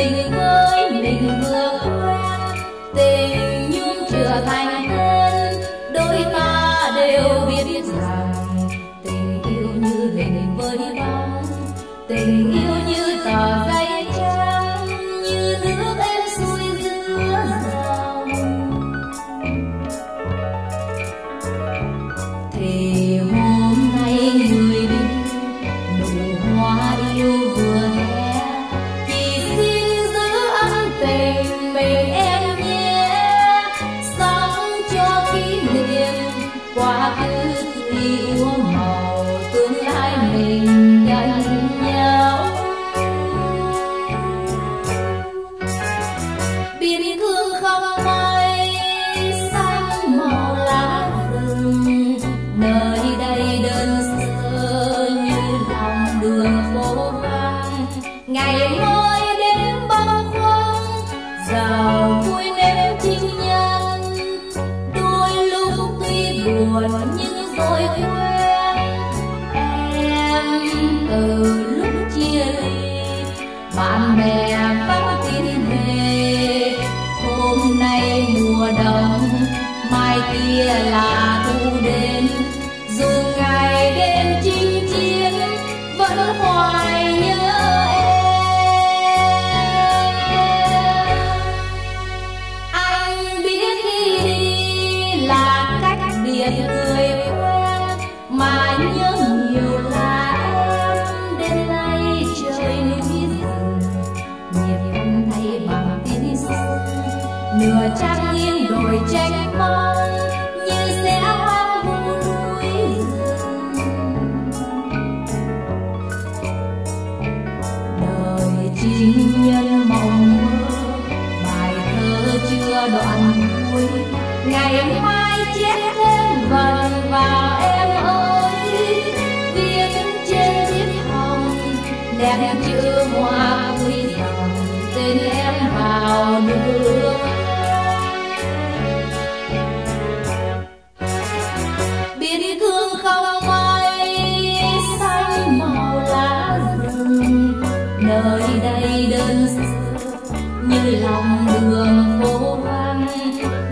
mình với mình vừa quen tình nhưng chưa thành nên đôi ta đều biết rằng tình yêu như hình với bóng tình yêu khuâng vui nếm chinh nhân, đôi lúc tuy buồn nhưng rồi quen em từ lúc chia ly, bạn bè vắng tin về hôm nay mùa đông, mai kia là này thay bằng tennis nửa trăng nghiêng đồi tranh mong như sẽ hoang vu núi rừng đời chinh nhân mộng mơ, bài thơ chưa đoạn cuối. Ngày mai chết thêm vần và em ơi, viết trên chiếc hồng, đẹp chữ hoa quý dòng tên em vào nước. Biển thương không mây xanh màu lá rừng. Nơi đây đơn sơ như lòng đường phố vắng.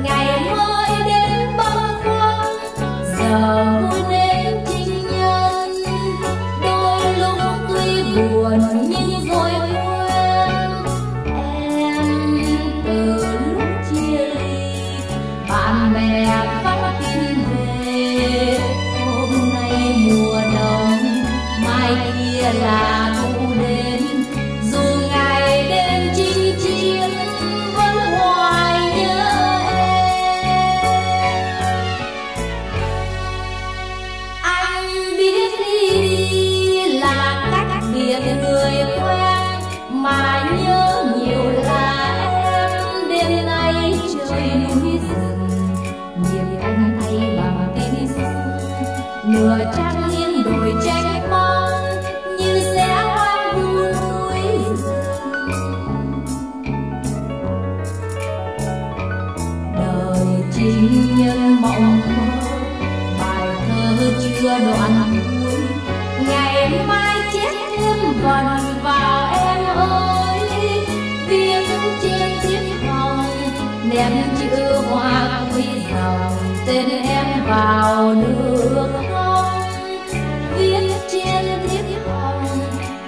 Ngày mới đến bâng khuâng giờ núi rừng nhịp anh tay bằng tiếng sông nửa trăng yên đồi tranh mong như sẽ hoang vu núi rừng đời chính nhân mộng mơ bài thơ chưa đoạn. Tên em vào nước hồng viết trên chiếc hồng,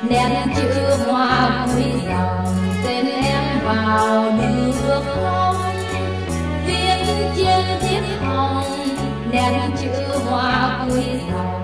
nét chữ hoa quý dòng. Tên em vào nước hồng viết trên chiếc hồng, nét chữ hoa quý dòng.